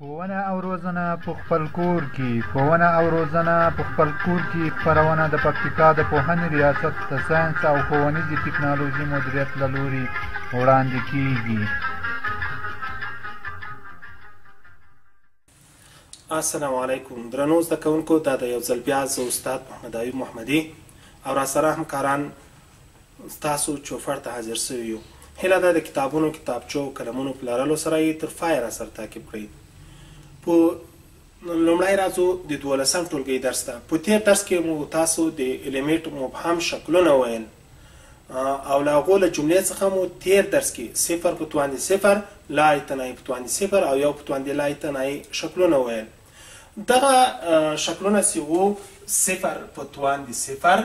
ښوونه او روزنه په خپل کور کې ښوونه او روزنه په خپل کور کې خپرونه د پکتیکا د پوهنې ریاست د ساینس او ښوونیزې ټکنالوژي مدیریت له لوري وړاندې کیږي السلام علیکم درنو زده کوونکو دا د یو ځل بیا زه استاد محمد ایوب محمدي او راسره همکاران ستاسو چوفړ ته حاضر سوي يو. هيله ده د کتابونو، کتابچو او قلمونو په لرلو سره يې تر فايه راسره تعقيب کړئ. په لومړی راځو د دوولسم ټولګۍ درس ته. په تېر درس کي مو تاسو د اليميټ مبهم شکلونه ويل او له هغو له جملې څخه مو تېر درس کي صفر په تواندي صفر، لای تنايي په تواندي صفر او يو په تواندي لای تنايي شکلونه ويل. دغه شکلونه سي وو، صفر په تواندي صفر،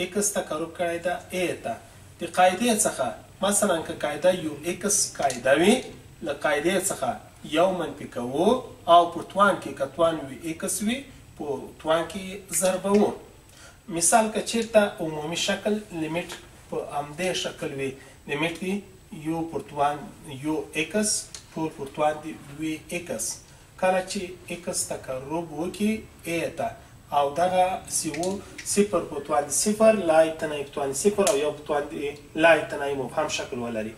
اېکس ته کروک کړی ده ای ته د قاعدې څخه مثلا که قاعده يو اېکس قاعده وي له قاعدې څخه يو منفي کوو او په توان کې که توان وي اېکس وي په توان کې يې ضربوو مثال که چېرته عمومي شکل لیمیټ په همدې شکل وي لیمیټ دی يو پر توان يو اېکس ټول پر توان دی وي اېکس کله چی اکس تقرب وکی ای ته او دغه سیو صفر په تواند صفر لای تنای په تواند صفر او یو په تواند لای تنای مبهم شکل ولری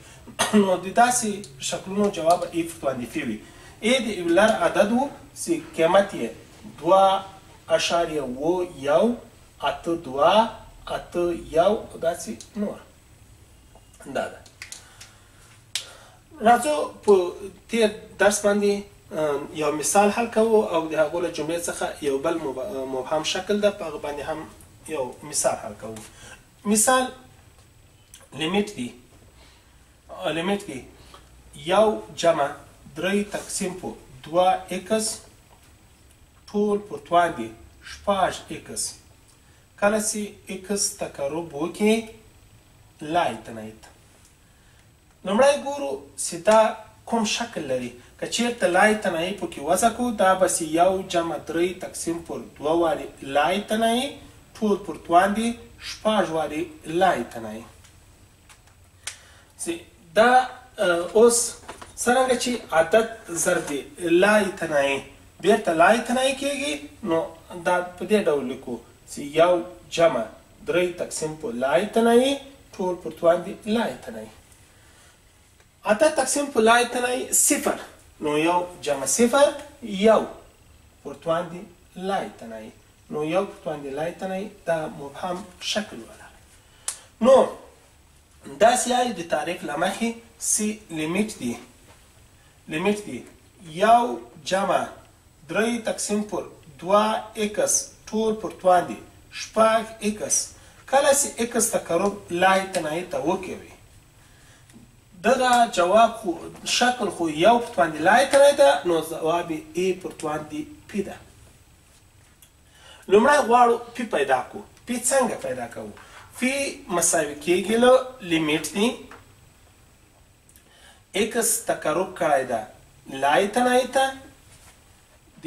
نو د داسی شکلونو جواب ای په تواند فی وی ای د ایولر عدد وو سی قیمت یی دوه اشاریه اوو یو اته دوه اته یو او داسی نور دا ده راځو په تیر درس باندې یو مثال حل کوو او د هغو له جملې څخه یو بل مبهم شکل ده په هغه باندې هم یو مثال حل کوو مثال لیمیټ دی لیمیټ دی یو جمع درې تقسیم په دوه اکس ټول په توان دی شپږ اکس کله چې اکس تقرب وکړي لایت نیت لومړی ګورو سی دا کوم شکل لری که چیرته لای تنایی پو کی وضع کو دا به سی یو جمع دری تقسیم پر دوه واری لای تنایی ټول پر توان دی شپاږ واری لای تنایی سی دا اوس سرنګ چی عدد ضرب لای تنایی بیرته لای تنایی کیږي نو دا په دې ډول لیکو سی یو جمع درۍ تقسیم په لای تنای ټول پرتوان دی لای تنای اته تقسیم په لای تنای صفر نو یو جمع صفر یو پرتوان دی لای تنای نو یو پرتوان دی لای تنای دا مبهم شکل ولا نو دا سیای د تاریخ لمخې سی لیمیټ دی لیمیټ دی یو جمع درې تقسیم پر دوه اېکس ټول پر تواندې شپږ اېکس کله چې اېکس تقرب لای تنایې ته وکوي دغه جواب خو شکل خو یو پر تواندې لای تنایې ده نو جواب ای پر تواندې پی ده لومړی غواړو پی پیدا کو پی څنګه پیدا کوو پی مساوي کېږي له لیمیټ دی ایکس تکرک کړای ده لایته نایته د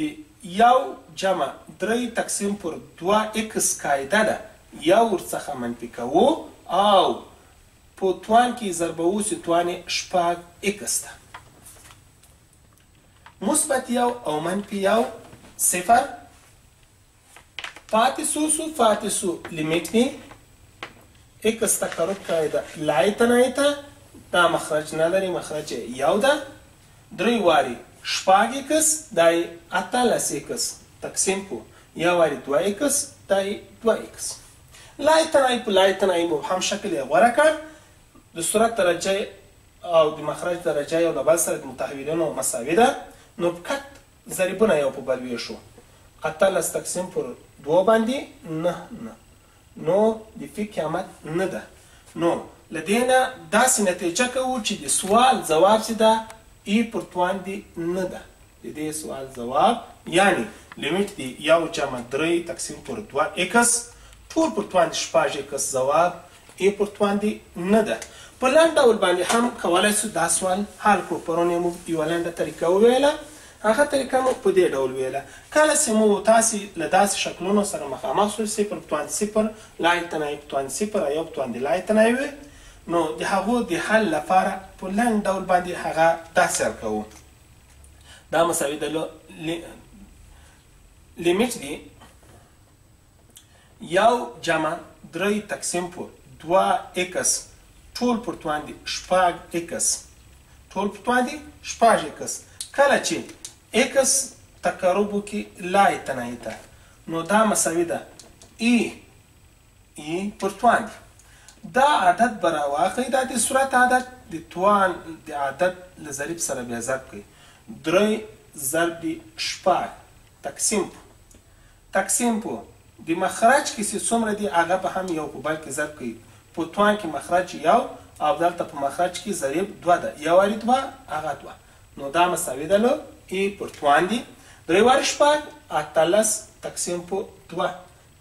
یو جمع درې تقسیم پر دوه ایکس قاعده ده یو ورڅخه منفي کوو او په توان کې ضربوو چې توان یې شپږ ایکس ده مثبت یو او منفي یو صفر پاتې سو سو پاتې سو لیمیټ دی اکس تقرب کړی ده لایته نایته دا مخرج نه لري مخرج یو ده درې واري شپږ اکس دا یې اتلس اکس تقسیم کو یا واري دوه اکس دا یې دوه اکس لایته نای په لایته نای مبهم شکل یې غوره کړ د صورت درجه او د مخرج درجه یو له بل سره د متحولینو مساوي ده نو فقط ضریبونه یو په بل ویشو اته لس تقسیم پر دوه باندې نه نه نو د فی قیامت نه ده نو له دې نه داسې نتیجه کوو چې د سوال ځواب چې ده ای پر توان دې نه ده د دې سوال ځواب یعنی لیمیټ دی یو جمع درې تقسیم پر دوه ایکس ټول پر توان دې شپږ ایکس ځواب یې پر تواندې نه ده. په لنډ ډول باندې هم کولای شو دا سوال حل کړو. پرون یې موږ یوه لنډه طریقه وویله. هغه طریقه مو په دې ډول ویله، کله چې مو تاسې له داسې شکلونو سره مخامخ شوئ چې پر تواند صفر لای تنای په تواند صفر او یا په تواندې لای تنای وي، نو د هغو د حل لپاره په لنډ ډول باندې هغه داسې حل کوو. دا مساوي د له لیمټ دي. یو جمع درۍ تقسیم پر دوه اېکس ټول پر توان دي شپږ اېکس ټول پر توان دي شپږ اېکس کله چې اېکس تقرب وکړي لای تنایي ته نو دا مساوي ده ای ای پر توان دي دا عدد به راواخلئ دا د صورت عدد د توان د عدد له ضریب سره بیا ضرب کړئ درۍ ضرب د شپږ تقسیم پر تقسیم په، د مخرج، کې سي څومره دي هغه به هم یو په بل کې ضرب کوي، په توان کې مخرج یو او دلته په مخرج کې ضریب دوه ده، یو واري دوه هغه دوه نو دا مساوي ده له ای پر توان دي، درې واري شپږ اتلس تقسیم په دوه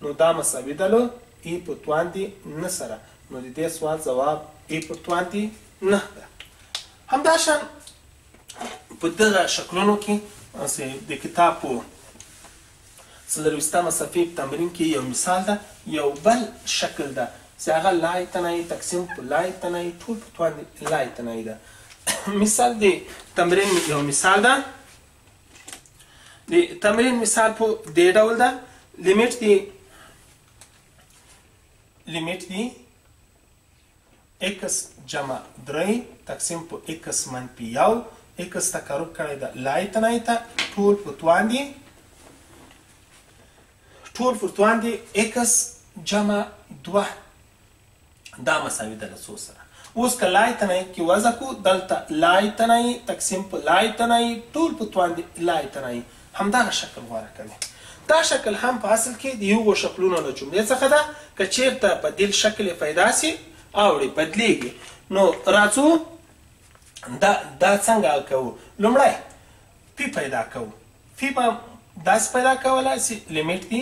نو دا مساوي ده له ای په توان دي نه سره نو د دې سوال ځواب ای پر توان دي نه ده. همداشان په دغه شکلونو کې چې د کتاب په څلرویشتمه صفحې په تمرین کې یو مثال ده، یو بل شکل ده چې هغه لای تنای تقسیم په لای تنای ټول په توان لای تنای ده. مثال د تمرین یو مثال ده. د تمرین مثال په دې ډول ده لیمیټ دی لیمیټ دی اکس جمع درې تقسیم په اکس منفي یو اکس تقرب کړی ده لای تنای ته ټول فتوان دي ټول فتوان دي اکس جمع دوه دا مساوي ده له څو سره اوس که لای تنای کې وضع کو دلته لای تنای تقسیم په لای تنای ټول فتوان دي لای تنای همدغه شکل غوره کوي. دا شکل هم په اصل کې د یوغو شکلونو له جملې څخه ده، که چیرته بدیل شکل یې پیدا شي اوړي بدلیږي نو راځو دا دا څنګه حل کوو. لومړی پی پیدا کوو. فی به داسې پیدا کولای شي لیمیټ دی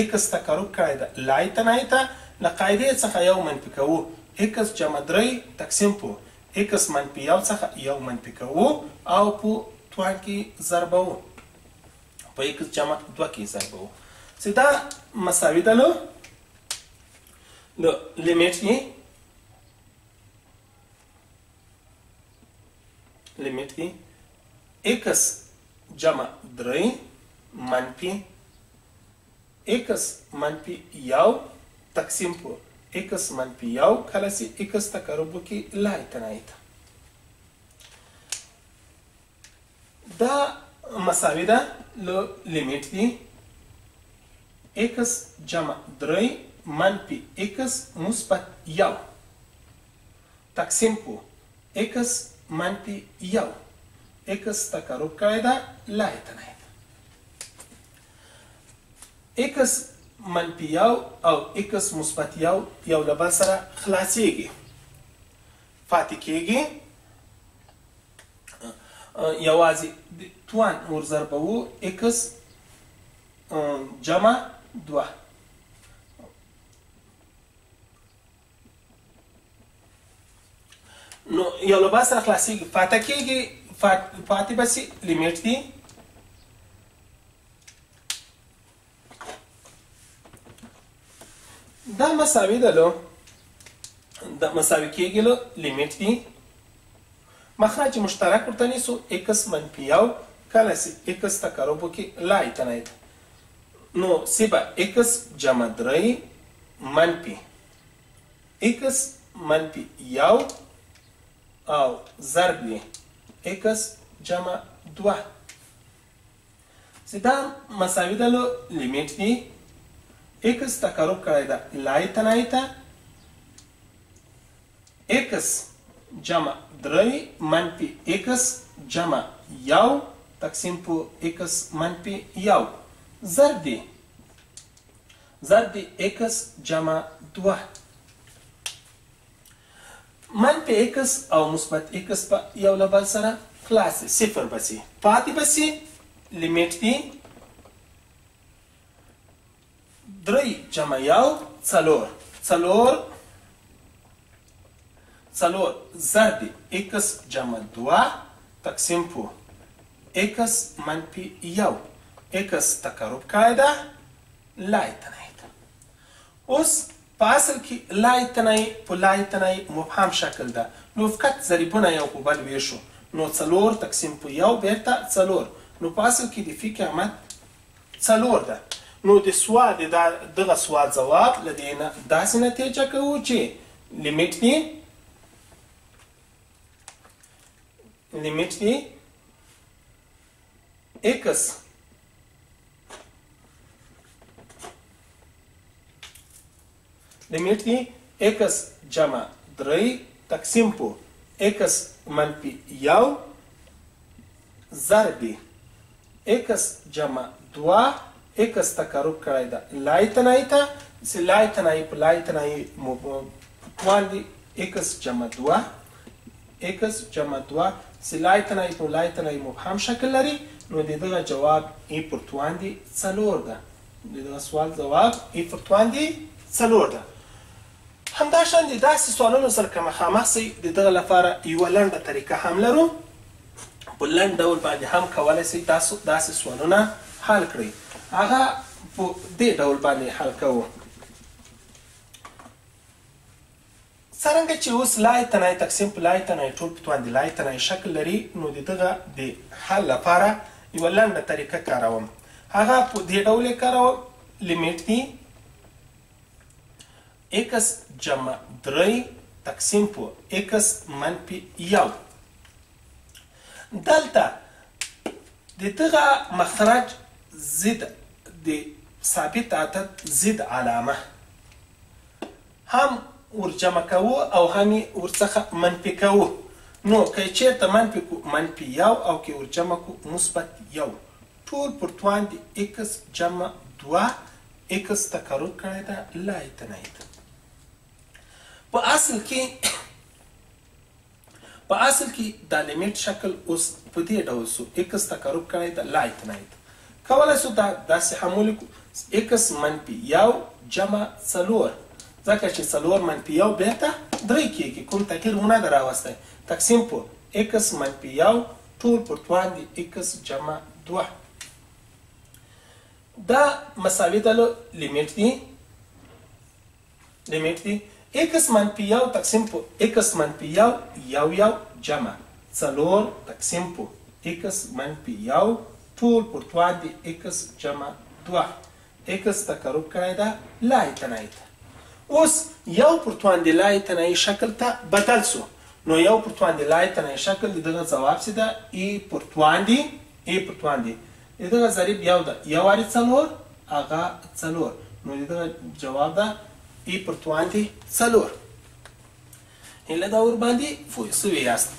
اکس تکرک کړی ده لای تنای ته له قاعدې څخه یو منفي کوو اکس جمع درې تقسیم په اکس منفي یو څخه یو منفي کوو او په توان کې ضربوو په اکس جمع دوه کې ضربوو چې دا مساوي ده له نو لیمیټ یې لیمیټ کې ایکس جمع درې منفي ایکس منفي یو تقسیم په ایکس منفي یو کله چې ایکس تقرب وکړي لای تنایي ته دا مساوي ده له لیمیټ دی ایکس جمع درې منفي ایکس مثبت یو تقسیم په ایکس منفي یو ایکس تقرب کړی ده لارې ته نه ایکس منفي یو او ایکس مثبت یو یو له بل سره خلاصېږي پاتې کېږي یوازې توان ور ضربوو اکس جمع دوه نو یو له بل سره خلاصېږي پاته کېږي پاتې به سي لیمیټ دي دا مساوي ده له دا مساوي کېږي له لیمیټ دي مخرج مشترک ورته نیسو اکس منفي یو کله چې اکس تقرب وکړي لای ته نایت نو سی به اکس جمع درې منفي اکس منفي یو او ضرب یې اکس جمع دوه چې دا مساوي ده له لیمیټ دی ایکس تقرب کړی ده لای تنای ته ایکس جمع درې منفي ایکس جمع یو تقسیم په ایکس منفي یو ضرب دی ضرب دی ایکس جمع دوه منفي اېکس او مثبت اېکس به یو له بل سره خلاص شي، صفر به شي، پاتې به شي لیمیټ دي درې جمع یو څلور څلور څلور ضرب اېکس جمع دوه تقسیم په اېکس منفي یو اېکس تقرب قاعده لایتنه اوس په اصل کي لای تنای په لای تنای مبهم شکل ده نو فقط ضریبونه یو په بل ویشو نو څلور تقسیم په یو بیرته څلور نو په اصل کي د فی قیمت څلور ده نو د سوا د دغه سوا ځواب له دې نه داسي نتیجه کوو چي لیمیټ دي لیمیټ دي ایکس لیمیټ دی ایکس جمع درې تقسیم په ایکس منفي یو ضرب ایکس جمع دوه ایکس تقرب کړی ده لای تنای ته چې لای تنای په لای تنای موبایل دی ایکس جمع دوه ايکس جمع دوه چې لايتنايت نو لايتنايت مبهم شکل لري نو د دغه جواب ای پر توان دي څلور ده د دغه سوال ځواب ای پر توان دي څلور ده همدا شان د داسې سوالونو سره که مخامخ سئ د دغه لپاره یوه لنډه طریقه هم لرو په لنډ ډول باندې هم کولای سئ تاسو داسې سوالونه حل کړئ هغه په دې ډول باندې حل کوو څرنګه چې اوس لای تنای تقسیم په لای تنای ټول په تواندې لای تنای شکل لري نو د دغه د حل لپاره یوه لنډه طریقه کاروم هغه په دې ډول یې کاروم لیمیټ دی اکس جمع درې تقسیم په اکس منفي یو دلته د دغه مخرج زد د ثابت عدد زد علامه هم ورجمع کوو او هم یې ورڅخه منفي کوو نو که یې چیرته منفي کړو منفي یو او که یې ورجمع کړو مثبت یو ټول پر توان دي اکس جمع دوه اکس تکرر کړی ده لا یتنیت په اصل کې په اصل کی دا لیمیټ شکل اوس په دی ډول سو ایکس تقرب کړی د لایت نایت کولای سو دا داسی هم ولیکو ایکس منفی یو جمع څلور ځکه چی څلور منفی یو بیرته دری کیږی کوم تغیر مو نده راوستی تقسیم په ایکس منفی یو ټول پر توان دی ایکس جمع دوه دا مساوی د لیمیټ دی لیمیټ دی x منفي یو تقسیم په x منفي یو یو یو جمع څلور تقسیم په x منفي یو ټول پورتوان دی x جمع دوه x تقرب کړی ده لای تنای ته اوس یو پورتوان دی لای تنای شکل ته بدل سو نو یو پورتوان دی لای تنای شکل دی دغه ځواب سی ده ای پورتوان دی ای پورتوان دی د دغه ضریب یو ده یو واري څلور هغه څلور نو د دغه جواب ده پی پر توان دی څلور اله دا ور باندې فوی سوی یاست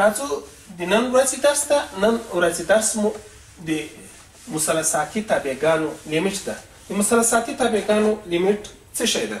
راځو د نن ورځې درس ته نن ورځې درس مو د مثلثاتي تابعګانو لیمیټ ده د مثلثاتي تابعګانو لیمیټ څه شی ده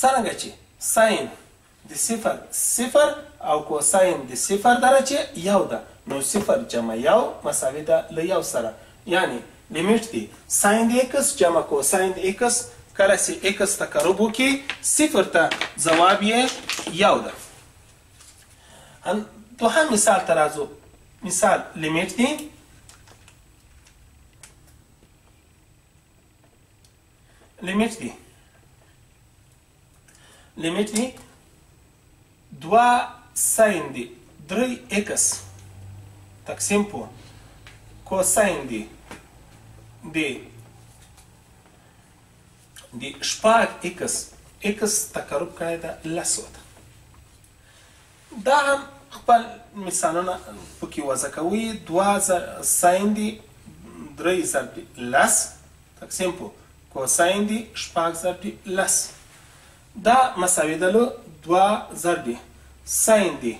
څرنګه چې ساين د صفر صفر او کوساین د صفر درجه یو ده نو صفر جمع یو مساوي ده له یو سره یعنی لیمیټ دی ساین د ایکس جمع کوساین د ایکس کله چې ایکس تقرب وکړي صفر ته ځواب یې یو ده دوهم مثال ته راځو مثال لیمیټ دی لیمیټ دی لیمیټ دی دوا ساین دی درې ایکس تقسیم په کوساین دی دی دی شپږ ایکس ایکس تقرب کړی ده لسو ته دا هم خپل مثالونه په کې وضع کوی دوه ساین دی درئ ضرب دی لس تقسیم په کوساین دی شپږ ضرب دی لس دا مساوی ده له دوه ضرب ساین دی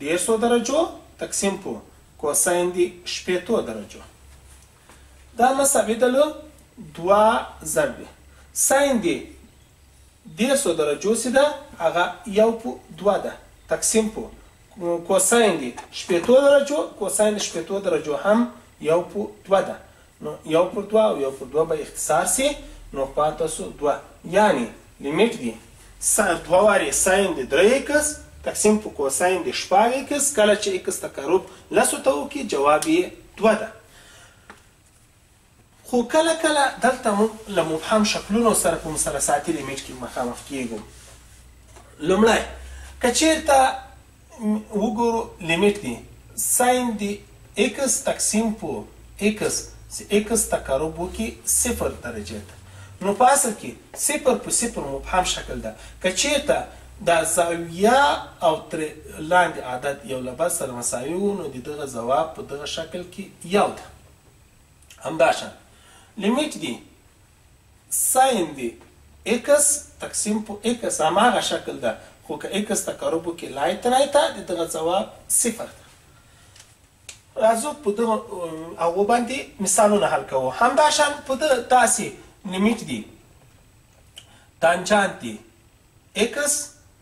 دېرسو درجو تقسیم په کوساین دی شپېتو درجو دا مساوی ده له دوه ضرب ساین دی دې څو درجو چې ده هغه یو په دوه ده تقسیم په کوساین دې شپېتو درجو کوساین د شپېتو درجو هم یو په دوه ده نو یو پر دوه او یو پر دوه به اختصار شي نو پاته شو دوه یعنی لیمیټ دې دوه وارې ساین دې درې اکس تقسیم په کوساین دې شپږ اکس کله چې اکس تقرب لسو ته وکړي جواب یې دوه ده. خو کله کله دلته موږ له مبهم شکلونو سره په مثلثاتي لیمیټ کې مخامخ کیږو. لومړی که چیرته وګورو لیمیټ دي ساین دي ایکس تقسیم په ایکس چې ایکس تقرب وکړي صفر درجې ته نو په اصل کې صفر په صفر مبهم شکل ده که چیرته دا زاویه او تر لاندې عدد یو له بل سره مساوي وو نو د دغه ځواب په دغه شکل کې یو ده. همداشان لیمیټ دی ساین دی اکس تقسیم په اکس هماغه شکل ده خو که اکس تقرب وکړي لایت رایتا د دغه ځواب صفر ده راځو په دغه هغو باندې مثالونه حل کوو همداشان په ده داسې لیمیټ دی تانجانت دی اکس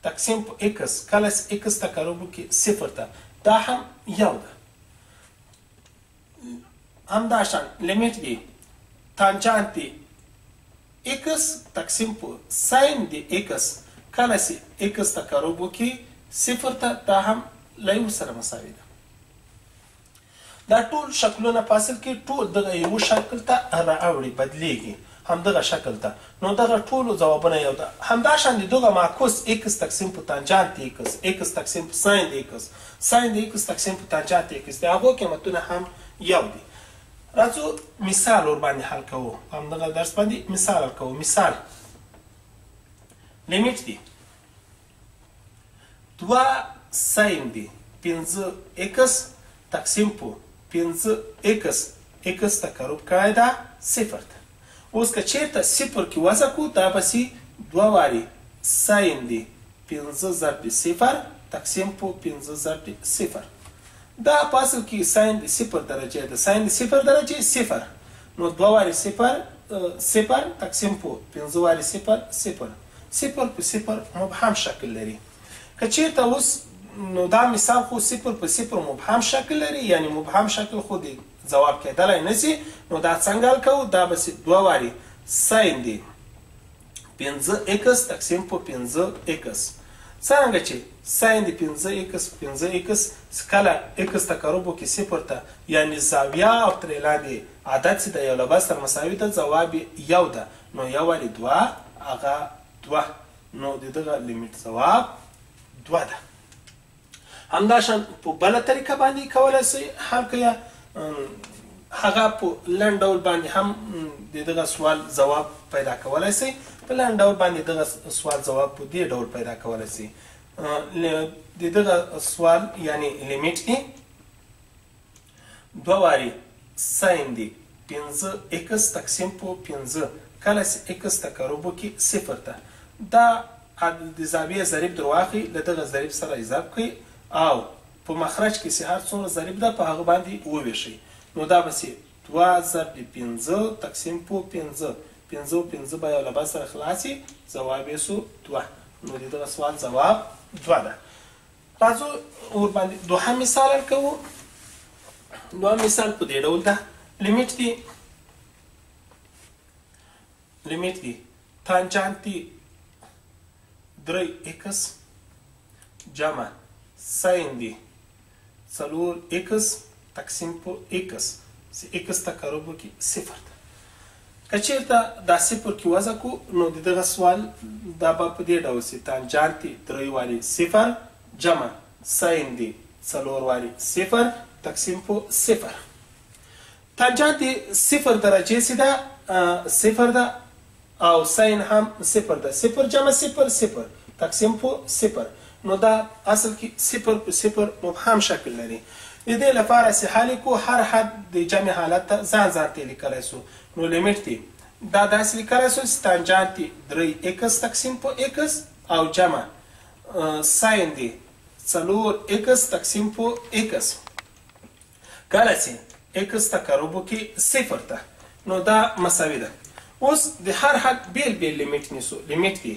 تقسیم په اکس کله چې اکس تقرب وکړي صفر ته دا هم یو ده همداشان لیمیټ دی تانجانت دی ایکس تقسیم په ساین دی ایکس کله چې ایکس تقرب وکړي صفر ته دا هم له یو سره مساوي ده دا ټول شکلونه په اصل کې ټول دغه یو شکل ته راوړي بدلیږي همدغه شکل ته نو دغه ټولو ځوابونه یو ده همداشان د دغه معکوس ایکس تقسیم په تانجانت ایکس ایکس تقسیم په ساین د ایکس ساین د ایکس تقسیم په تانجانت ایکس د هغو قیمتونه هم یو دي راځو مثال ور باندې حل کوو همدغه درس باندې مثال حل کوو مثال لیمیټ دی دوه ساين دي پنځه اکس تقسیم په پنځه اکس اکس ته کروب کړای دا صفر ته اوس که چیرته صفر کې وضع کو دا به سي دوه واري ساين دي پنځه ضرب صفر تقسیم په پنځه ضرب صفر دا په اصل کې ساين د صفر درجه ده ساين د صفر درجه صفر نو دوه واري صفر صفر تقسیم په پنځه واري صفر صفر صفر په صفر مبهم شکل لري که چیرته اوس نو دا مثال خو صفر په صفر مبهم شکل لري یعنی مبهم شکل خو دی ځواب کېدلای نسی نو دا څنګه حل کوو دا به سي دوه واري ساين دی 15 ایکس تقسیم په 15 ایکس څنګه چې ساين دی 15 ایکس 15 ایکس کله ایکس تقرب کې صفر ته یعنی زاویه او ترې لاندې عدد چې د یو لباس سره مساوي ده ځواب یو ده نو یو وارې دوه هغه دوه نو د دغه لیمیټ ځواب دوه ده همداشان په بله طریقه باندې کولای سئ حل کړئ هغه په لنډ ډول باندې هم د دغه سوال ځواب پیدا کولای سي په لنډ ډول باندې دغه سوال ځواب په دې ډول پیدا کولای سي د دغه سوال یعنی لیمیټ ای دوه واري ساين دي پنځه ايکس تقسيم په پنځه کله چې ايکس تقرب وکړي صفر ته دا د زاويې ضريب درواخلي له دغه ضريب سره يې ضرب کړئ او په مخرج کې چې هر څومره ضريب ده په هغه باندې ووېشئ نو دا به چې دوه ضرب پنځه تقسيم په پنځه پنځه او پنځه به یو له بل سره خلاص شي ځواب یې سو دوه نو د دغه سوال ځواب دوه ده راځو ورباندې دوهم مثال حل کوو دوهم مثال په دې ډول ده لیمیټ دی لیمیټ دی تانجانت دی درې ایکس جمع ساین دی څلور ایکس تقسیم په ایکس چې ایکس تقرب وکړي صفر ته که چیرته دا صفر کی وضع کو نو د دغه سوال دا به په دې ډول سي تانجانت درۍ واري صفر جمع ساین دي څلور واري صفر تقسیم په صفر تانجانت صفر درجه سي ده صفر ده او ساین هم صفر ده صفر جمع صفر صفر تقسیم په صفر نو دا اصل کې صفر په صفر مبهم شکل لري. د دې لپاره چې حل یې کړو، هر حد د جمع حالت ته ځان ځان ته یې لیکلی شو. نو لیمټ دې دا داسې لیکلی شو چې تانجانت یې درې ایکس تقسیم په ایکس او جمع ساین دې څلور ایکس تقسیم په ایکس کله چې ایکس تقرب وکړي صفر ته نو دا مساوي ده. اوس د هر حد بېل بېل لیمټ نیسو. لیمټ دې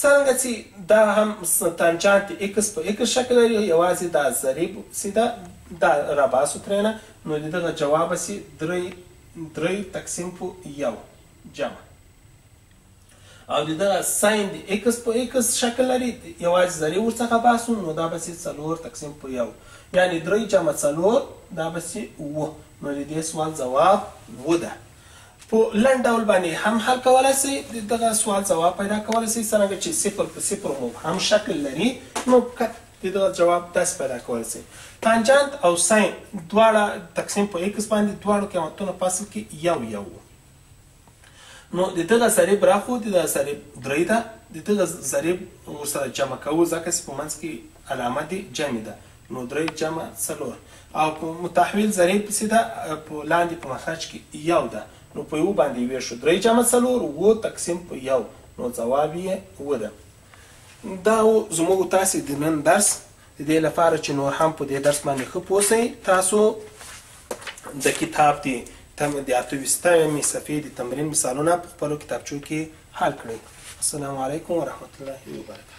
څرنګه چی دا هم تانجانت د ایکس په ایکس شکل لري او یوازې دا ضریب سی ده دا راباسو ترینه نو د دغه جواب سی درې درې تقسیم په یو جمع او د دغه ساين د ایکس په ایکس شکل لري یوازې ذرې ورڅخه باسو نو دا به سي څلور تقسیم په یو یعنی درې جمع څلور دا به سي اووه نو د دې سوال ځواب و ده په لنډ ډول باندې هم حل کولای شئ د دغه سوال ځواب پیدا کولای شئ څرنګه چې صفر په صفر مبهم شکل لري نو فقط د دغه ځواب داسې پیدا کولای شئ تانجانت او ساین دواړه تقسیم په ایکس باندې دواړو قیمتونه په اصل کې یو یو وو نو د دغه ضریب راخو د دغه ضریب درې ده د دغه ضریب ورسره جمع کوو ځکه چې په منځ کې علامه دې جمع ده نو درې جمع څلور او په متحول ذرې پسې ده په لاندې په مخرج کې یو ده نو په یو باندې ویشو درې جمع څلور و تقسیم په یو نو ځواب یې و ده دا و زموږ تاسې د نن درس د دې لپاره چې نور هم په دې درس باندې ښه پوه شئ تاسو د کتاب دی تم د اته ویستمې صفحې د تمرین مثالونه په خپلو کتابچو کې حل کړئ السلام علیکم ورحمت الله وبرکاته